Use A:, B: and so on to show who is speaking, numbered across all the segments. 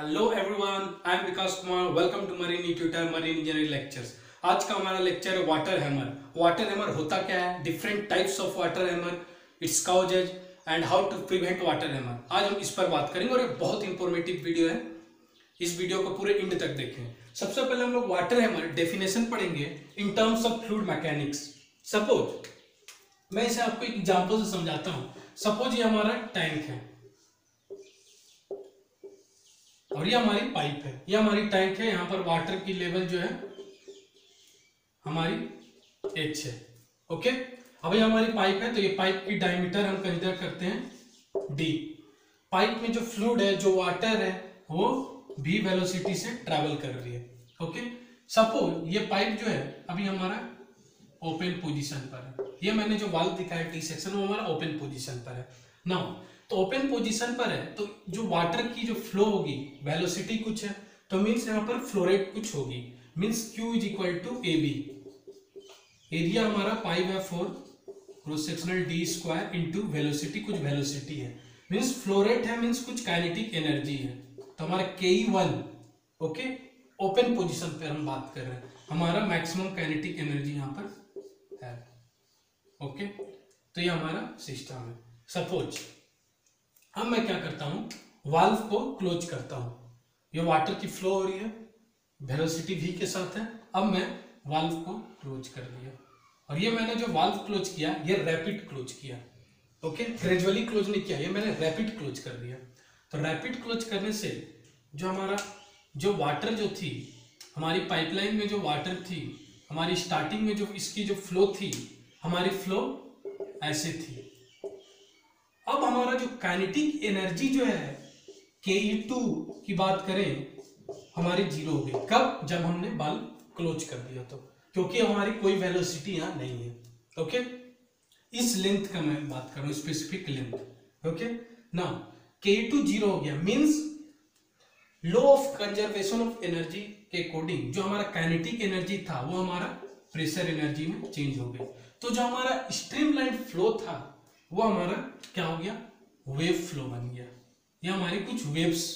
A: Hello everyone I am Vikas Kumar welcome to marine tutor marine engineering lectures आज का हमारा lecture है water hammer water hammer होता क्या है? Different types of water hammer its causes and how to prevent water hammer आज हम इस पर बात करेंगे और ये बहुत इंफॉर्मेटिव वीडियो है। इस वीडियो को पूरे इंड तक देखें। सबसे पहले हम लोग वाटर हैमर डेफिनेशन पढ़ेंगे in terms of fluid mechanics suppose मैं इसे आपको एक एग्जांपल से समझाता हूँ। सपोज़ ये हमारा टैंक है। और ये हमारी पाइप है। ये हमारी टैंक है। यहाँ पर वाटर की लेवल जो है, हमारी एच है। ओके? अब ये हमारी पाइप है तो ये पाइप की डायमीटर हम कंसिडर करते हैं डी पाइप में जो फ्लूड है, जो वाटर है, वो भी वेलोसिटी से ट्रेवल कर रही है। ओके? सपोज़ ये पाइप जो है, अभी हमारा ओपन पोजीशन पर है। ये मैंने जो वाल्व दिखाया टी सेक्शन वो हमारा ओपन पोजीशन पर है। नाउ तो ओपन पोजीशन पर है तो जो वाटर की जो फ्लो होगी वेलोसिटी कुछ है तो मीन्स यहाँ पर फ्लो रेट कुछ होगी। Means Q is equal to A B area हमारा pi by four cross sectional D square into velocity कुछ वेलोसिटी है। मीन्स फ्लो रेट है मीन्स कुछ काइनेटिक एनर्जी है। तो हमारा के वन ओके ओपन पोजिशन पर हम बात कर रहे हैं। हमारा मैक्सिमम काइनेटिक एनर्जी यहाँ पर है ओके okay? तो ये हमारा सिस्टम है। सपोज़ अब मैं क्या करता हूँ? वाल्व को क्लोज करता हूँ। ये वाटर की फ्लो हो रही है। वेलोसिटी वी के साथ है। अब मैं वाल्व को क्लोज कर दिया और ये मैंने जो वाल्व क्लोज किया, ये रैपिड क्लोज किया। ओके ग्रेजुअली क्लोज नहीं किया। ये मैंने रैपिड क्लोज कर दिया तो रैपिड क्लोज करने से जो हमारा, जो वाटर जो थी, हमारी पाइपलाइन में जो वाटर थी, हमारी स्टार्टिंग में जो, इसकी जो फ्लो थी, हमारी फ्लो ऐसे थी। अब हमारा जो काइनेटिक एनर्जी जो है के टू की बात करें, हमारी ज़ीरो हो गई। कब? जब हमने बल्ब क्लोज कर दिया तो। क्योंकि हमारी कोई वेलोसिटी यहाँ नहीं है। ओके इस लेंथ का मैं बात कर रहा हूँ स्पेसिफिक लेंथ ओके ना के टू ज़ीरो हो गया। Means law of conservation of energy के अकॉर्डिंग जो हमारा काइनेटिक एनर्जी था, वो हमारा प्रेशर एनर्जी में चेंज हो गया तो जो हमारा स्ट्रीमलाइन फ्लो था वो हमारा, क्या हो गया? वेव फ्लो बन गया। ये हमारी कुछ वेव्स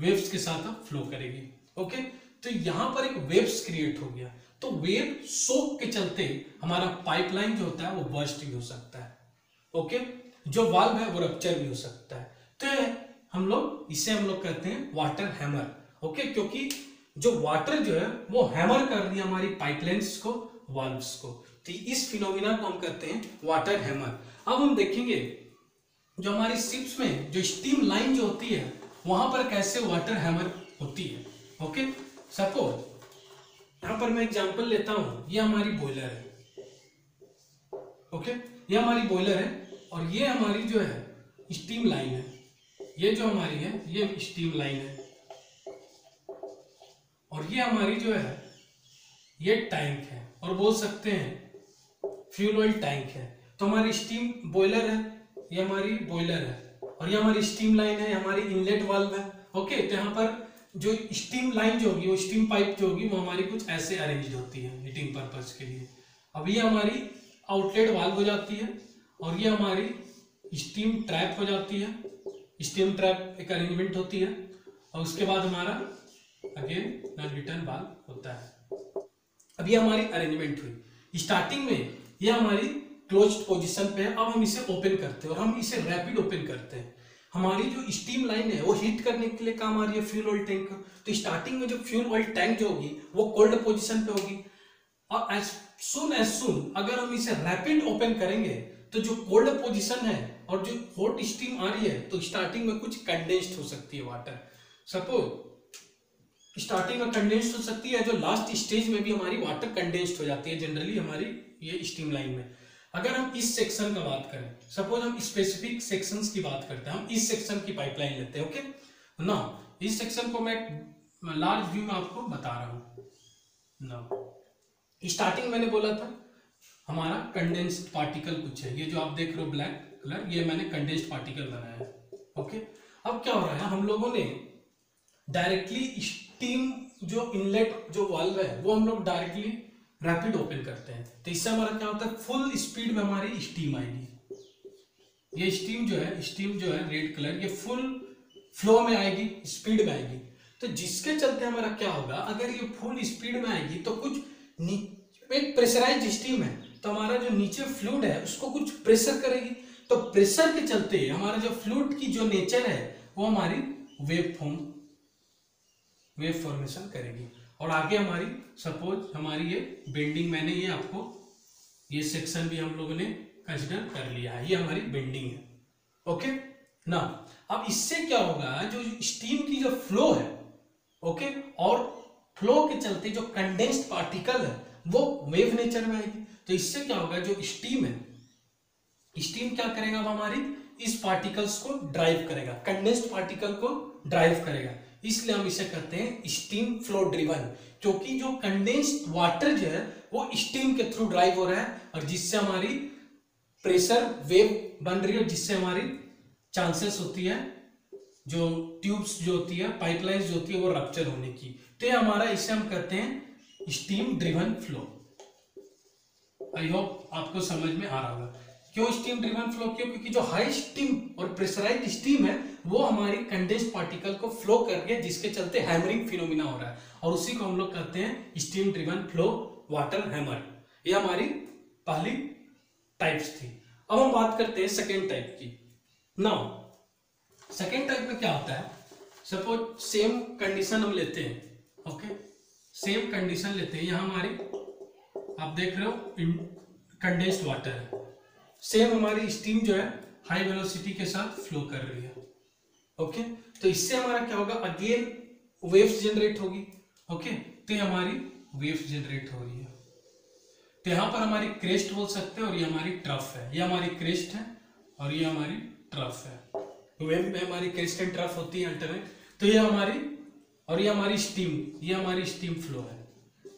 A: वेव्स के साथ अब फ्लो करेगी। ओके तो यहाँ पर एक वेव्स क्रिएट हो गया। तो वेव सोक के चलते हमारा पाइपलाइन जो होता है, वो बर्स्ट भी हो सकता है। ओके जो वाल्व है, वो रप्चर भी हो सकता है। तो हम लोग, इसे हम लोग कहते हैं वाटर हैमर ओके क्योंकि जो वाटर जो है, वो हैमर कर रही है हमारी पाइपलाइंस को वाल्व्स को। तो इस फिनोमिना को हम कहते हैं वाटर हैमर अब हम देखेंगे जो हमारी शिप्स में जो स्टीम लाइन जो होती है, वहाँ पर कैसे वाटर हैमर होती है। ओके सपोज़ यहाँ पर मैं एग्जांपल लेता हूँ। ये हमारी बॉयलर है। ओके ये हमारी बॉयलर है और ये हमारी जो है स्टीम लाइन है। ये जो हमारी है, ये स्टीम लाइन है। और ये हमारी जो है, ये टैंक है। और बोल सकते हैं फ्यूल ऑयल टैंक है। तो हमारी स्टीम बॉयलर है, ये हमारी बॉयलर है। और ये हमारी स्टीम लाइन है हमारी इनलेट वाल्व है। ओके तो यहाँ पर जो स्टीम लाइन जो होगी, वो स्टीम पाइप जो होगी, वो हमारी कुछ ऐसे अरेंज होती है हीटिंग पर्पज के लिए। अब ये हमारी आउटलेट वाल्व हो जाती है, और ये हमारी स्टीम ट्रैप हो जाती है। स्टीम ट्रैप एक अरेंजमेंट होती है, और उसके बाद हमारा अगेन नॉन रिटर्न वाल्व होता है। अब ये हमारी अरेंजमेंट हुई। स्टार्टिंग में ये हमारी क्लोज पोजिशन पे है, अब हम इसे ओपन करते हैं और हम इसे रैपिड ओपन करते हैं। हमारी जो स्टीम लाइन है, वो हीट करने के लिए काम आ रही है फ्यूल ऑयल टैंक का। तो स्टार्टिंग में जो फ्यूल ऑयल टैंक जो होगी, वो कोल्ड पोजिशन पे होगी। और एज सुन एज सुन अगर हम इसे रैपिड ओपन करेंगे तो जो कोल्ड पोजिशन है और जो हॉट स्टीम आ रही है तो स्टार्टिंग में कुछ कंडेंस्ड हो सकती है वाटर सपोज़ स्टार्टिंग में कंडेंस्ड हो सकती है, जो लास्ट स्टेज में भी हमारी वाटर कंडेंस्ड हो जाती है जनरली हमारी ये स्टीम लाइन में। अगर हम इस सेक्शन का बात करें सपोज़ हम स्पेसिफिक सेक्शंस की बात करते हैं, हम इस सेक्शन की पाइपलाइन लेते हैं ओके ना इस सेक्शन को मैं लार्ज व्यू में आपको बता रहा हूँ। ना स्टार्टिंग मैंने बोला था, हमारा कंडेंस्ड पार्टिकल कुछ है। ये जो आप देख रहे हो ब्लैक कलर ये मैंने कंडेंस्ड पार्टिकल बनाया है ओके अब क्या हो रहा है हम लोगों ने डायरेक्टली स्टीम जो इनलेट जो वाल्व है, वो हम लोग डायरेक्टली रैपिड ओपन करते हैं। तो इससे हमारा क्या होता है? फुल स्पीड में हमारी स्टीम आएगी। ये स्टीम जो है स्टीम जो है रेड कलर ये फुल फ्लो में आएगी स्पीड में आएगी। तो जिसके चलते हमारा क्या होगा? अगर ये फुल स्पीड में आएगी तो कुछ एक प्रेशराइज स्टीम है तो हमारा जो नीचे फ्लूड है, उसको कुछ प्रेशर करेगी। तो प्रेशर के चलते हमारा जो फ्लूड की जो नेचर है, वो हमारी वेव फॉर्म वेव फॉर्मेशन करेगी। और आगे हमारी सपोज़ हमारी ये बेंडिंग मैंने ये आपको, ये सेक्शन भी हम लोगों ने कंसिडर कर लिया है। ये हमारी बेंडिंग है। ओके ना अब इससे क्या होगा? जो स्टीम की जो फ्लो है ओके और फ्लो के चलते जो कंडेंस्ड पार्टिकल है, वो वेव नेचर में आएगी। तो इससे क्या होगा? जो स्टीम है स्टीम क्या करेगा हमारी? इस पार्टिकल्स को ड्राइव करेगा। कंडेंस्ड पार्टिकल को ड्राइव करेगा। इसलिए हम इसे कहते हैं स्टीम फ्लो ड्रिवन क्योंकि जो कंडेंस्ड वाटर जो है, वो स्टीम के थ्रू ड्राइव हो रहा है और जिससे हमारी प्रेशर वेव बन रही है जिससे हमारी चांसेस होती है, जो ट्यूब्स जो होती है पाइपलाइंस जो होती है, वो रप्चर होने की। तो ये हमारा इसे हम कहते हैं steam driven flow I hope आपको समझ में आ रहा होगा। क्यों स्टीम ड्रिवन फ्लो क्यों? क्योंकि जो हाई स्टीम और प्रेशराइज स्टीम है, वो हमारी कंडेंस पार्टिकल को फ्लो कर गया जिसके चलते हैमरिंग फिनोमिना हो रहा है। और उसी को हम लोग कहते हैं steam driven flow water hammer ये हमारी पहली टाइप्स थी। अब हम बात करते हैं सेकेंड टाइप की। नाउ सेकेंड टाइप में क्या होता है? सपोज़ सेम कंडीशन हम लेते हैं ओके सेम कंडीशन लेते हैं। यहाँ हमारी, आप देख रहे हो कंडेंस्ड वाटर है। सेम हमारी स्टीम जो है हाई वेलोसिटी के साथ फ्लो कर रही है। ओके तो इससे हमारा क्या होगा? अगेन वेव्स जनरेट होगी। ओके तो हमारी वेव्स जनरेट हो रही है। तो यहाँ पर हमारी क्रेस्ट बोल सकते हैं और ये हमारी ट्रफ है। ये हमारी क्रेस्ट है और ये हमारी ट्रफ है। वेव में हमारी क्रिस्टल ट्रफ होती है अल्टरनेट तो ये हमारी और ये हमारी स्टीम ये हमारी स्टीम फ्लो है।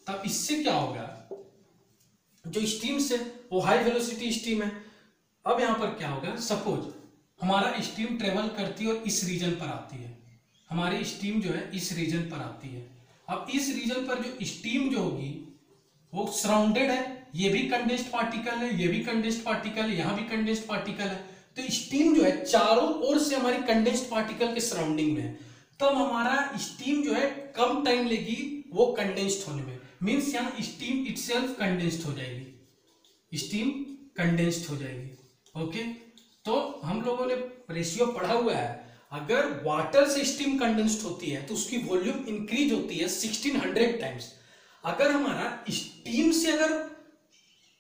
A: तब इससे क्या होगा? जो स्टीम से, वो हाई वेलोसिटी स्टीम है अब यहाँ पर क्या होगा? सपोज़ हमारा स्टीम ट्रेवल करती है और इस रीजन पर आती है। हमारी स्टीम जो है, इस रीजन पर आती है। अब इस रीजन पर जो स्टीम जो होगी, वो सराउंडेड है। ये भी कंडेंस्ड पार्टिकल है, ये भी कंडेंस्ड पार्टिकल है, यहाँ भी कंडेंस्ड पार्टिकल है। तो स्टीम जो है, चारों ओर से हमारी कंडेंस्ड पार्टिकल के सराउंडिंग में है। तब हमारा स्टीम जो है, कम टाइम लेगी वो कंडेंस्ड होने में। मीन्स यहाँ स्टीम इटसेल्फ कंडेंस्ड हो जाएगी। स्टीम कंडेंस्ड हो जाएगी। ओके? तो हम लोगों ने रेशियो पढ़ा हुआ है, अगर वाटर से स्टीम कंडेंस्ड होती है तो उसकी वॉल्यूम इंक्रीज होती है 1600 टाइम्स अगर हमारा स्टीम से अगर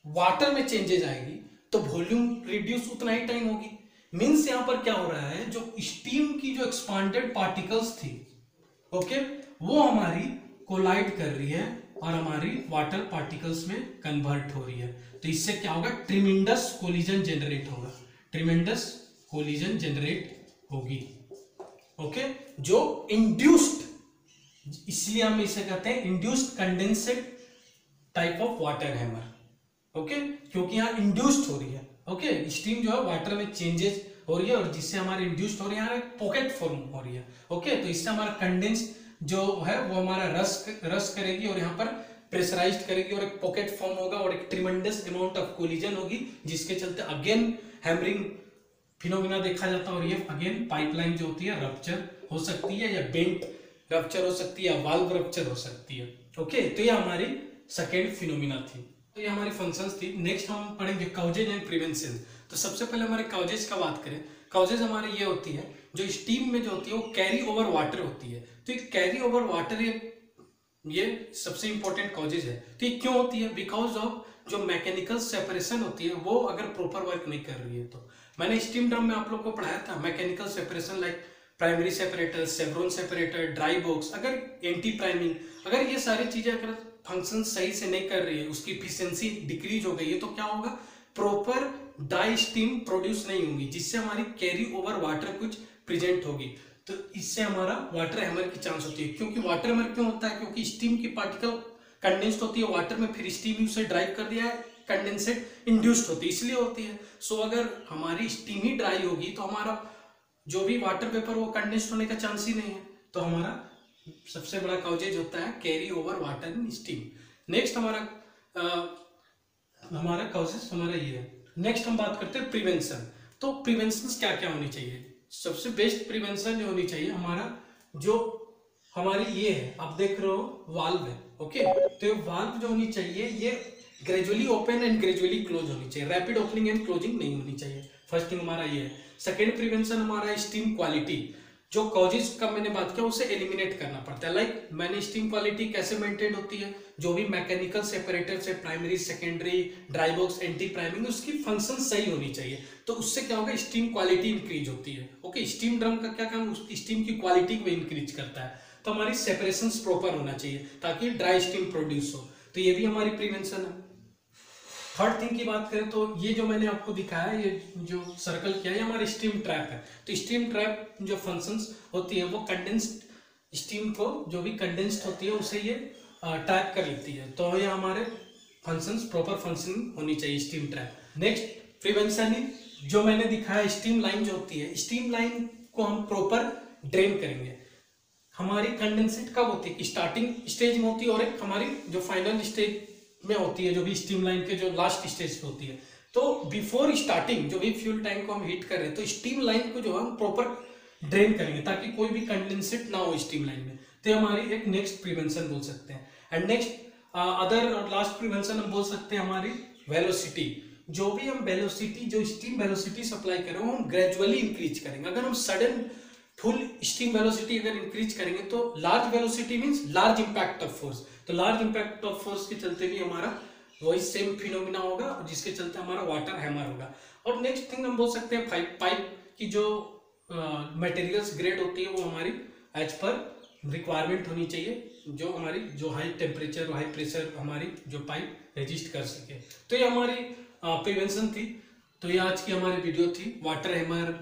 A: वाटर में चेंजेस आएगी तो वॉल्यूम रिड्यूस उतना ही टाइम होगी. मीन्स यहाँ पर क्या हो रहा है, जो स्टीम की जो एक्सपांडेड पार्टिकल्स थी, ओके, वो हमारी कोलाइड कर रही है और हमारी वाटर पार्टिकल्स में कन्वर्ट हो रही है. तो इससे क्या होगा? ट्रिमेंडस कोलिजन जनरेट होगा। ट्रिमेंडस कोलिजन जनरेट होगी। ओके जो इंड्यूस्ड इसलिए हम इसे कहते हैं induced condensed type of water hammer okay क्योंकि यहाँ इंड्यूस्ड हो रही है। ओके स्टीम जो है वाटर में चेंजेस हो रही है और जिससे हमारे इंड्यूस्ड हो रही है पॉकेट फॉर्म हो रही है। ओके तो इससे हमारा कंडेंस जो है, वो हमारा रस रस करेगी और यहाँ पर प्रेशराइज करेगी और एक पॉकेट फॉर्म होगा और एक ट्रिमेंडस अमाउंट ऑफ़ कोलिजन होगी, जिसके चलते अगेन हैमरिंग फिनोमिना देखा जाता है और ये अगेन पाइपलाइन जो होती है रप्चर हो सकती है या बेंट रप्चर हो सकती है या वाल्व रप्चर हो सकती है। ओके तो ये हमारी सेकेंड फिनोमिना थी। तो ये हमारी फ़ंक्शंस थी। नेक्स्ट हम पढ़ेंगे काउजेज एंड प्रिवेंशन तो सबसे पहले हमारे काउजेज का बात करें। काउजेज हमारे ये होती है, जो स्टीम में जो होती है, वो कैरी ओवर वाटर होती है। तो ये कैरी ओवर वाटर ये ये सबसे इंपॉर्टेंट कॉजेज है। तो ये क्यों होती है? बिकॉज़ ऑफ़ जो मैकेनिकल सेपरेशन होती है, वो अगर प्रॉपर वर्क नहीं कर रही है तो। मैंने स्टीम ड्रम में आप लोग को पढ़ाया था mechanical separation like primary separator chevron separator dry box अगर एंटी प्राइमिंग अगर ये सारी चीज़ें अगर फ़ंक्शन सही से नहीं कर रही है, उसकी इफिशियंसी डिक्रीज हो गई है तो क्या होगा? प्रॉपर डाई स्टीम प्रोड्यूस नहीं होगी, जिससे हमारी कैरी ओवर वाटर कुछ प्रेजेंट होगी। तो इससे हमारा वाटर हैमर की चांस होती है। क्योंकि वाटर हैमर क्यों होता है? क्योंकि स्टीम की पार्टिकल कंडेंस्ड होती है वाटर में फिर स्टीम उसे ड्राइव कर दिया है कंडेंसेट इंड्यूस्ड होती है इसलिए होती है। सो अगर हमारी स्टीम ही ड्राई होगी तो हमारा जो भी वाटर पेपर वो कंडेंस्ड होने का चांस ही नहीं है। तो हमारा सबसे बड़ा काउजेज होता है carry over water in steam next हमारा आ, हमारा काउजेज हमारा ये है। नेक्स्ट हम बात करते हैं प्रिवेंशन तो प्रिवेंशन क्या क्या होनी चाहिए? सबसे बेस्ट प्रिवेंशन जो होनी चाहिए हमारा, जो हमारी ये है, आप देख रहे हो वाल्व है ओके तो ये वाल्व जो होनी चाहिए, ये gradually open and gradually close होनी चाहिए। रैपिड ओपनिंग एंड क्लोजिंग नहीं होनी चाहिए। फ़र्स्ट थिंग हमारा ये है। सेकेंड प्रिवेंशन हमारा है स्टीम क्वालिटी जो कॉजेज का मैंने बात किया, उसे एलिमिनेट करना पड़ता है। लाइक मैंने स्टीम क्वालिटी कैसे मेंटेन होती है? जो भी मैकेनिकल सेपरेटर से primary secondary dry box anti priming उसकी फ़ंक्शन सही होनी चाहिए। तो उससे क्या होगा? स्टीम क्वालिटी इंक्रीज होती है। ओके स्टीम ड्रम का क्या काम? स्टीम की क्वालिटी को इंक्रीज करता है। तो हमारी सेपरेशन प्रॉपर होना चाहिए, ताकि ड्राई स्टीम प्रोड्यूस हो। तो ये भी हमारी प्रिवेंशन है। थर्ड थिंग की बात करें तो ये जो मैंने आपको दिखाया ये जो सर्कल किया है हमारा स्टीम ट्रैप है। तो स्टीम ट्रैप जो फ़ंक्शंस होती है, वो कंडेंस्ड स्टीम को, जो भी कंडेंस्ड होती है, उसे ये ट्रैप कर लेती है। तो ये हमारे फ़ंक्शंस प्रॉपर फ़ंक्शन होनी चाहिए स्टीम ट्रैप नेक्स्ट प्रिवेंशन जो मैंने दिखाया स्टीम लाइन जो होती है स्टीम लाइन को हम प्रॉपर ड्रेन करेंगे। हमारी कंडेंसेट कब होती है? स्टार्टिंग स्टेज में होती है और एक हमारी जो फाइनल स्टेज में होती है, जो भी स्टीम लाइन के जो लास्ट स्टेज पे होती है। तो बिफोर स्टार्टिंग जो भी फ्यूल टैंक को हम हीट कर रहे हैं तो स्टीम लाइन को जो हम प्रॉपर ड्रेन करेंगे, ताकि कोई भी कंडेंसेट ना हो स्टीम लाइन में। तो हमारी एक नेक्स्ट प्रिवेंशन बोल सकते हैं। एंड नेक्स्ट अदर और लास्ट प्रिवेंशन हम बोल सकते हैं हमारी वेलोसिटी जो भी हम वेलोसिटी जो स्टीम वेलोसिटी सप्लाई करें हो हम ग्रेजुअली इंक्रीज करेंगे। अगर हम सडन फुल स्टीम वेलोसिटी अगर इंक्रीज करेंगे तो large velocity means large impact of force तो लार्ज इंपैक्ट ऑफ़ फोर्स के चलते भी हमारा वही सेम फिनोमिना होगा जिसके चलते हमारा वाटर हैमर होगा। और नेक्स्ट थिंग हम बोल सकते हैं पाइप पाइप की जो मटेरियल्स ग्रेड होती है वो हमारी एज पर रिक्वायरमेंट होनी चाहिए, जो हमारी, जो हाई टेम्परेचर हाई प्रेशर हमारी जो पाइप रजिस्ट कर सके। तो ये हमारी प्रिवेंशन थी। तो ये आज की हमारी वीडियो थी water hammer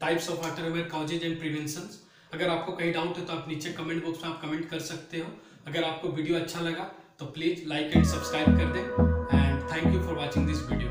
A: types of water hammer causes and prevention अगर आपको कहीं डाउट है तो आप नीचे कमेंट बॉक्स में आप कमेंट कर सकते हो। अगर आपको वीडियो अच्छा लगा तो प्लीज़ लाइक एंड सब्सक्राइब कर दें। And thank you for watching this video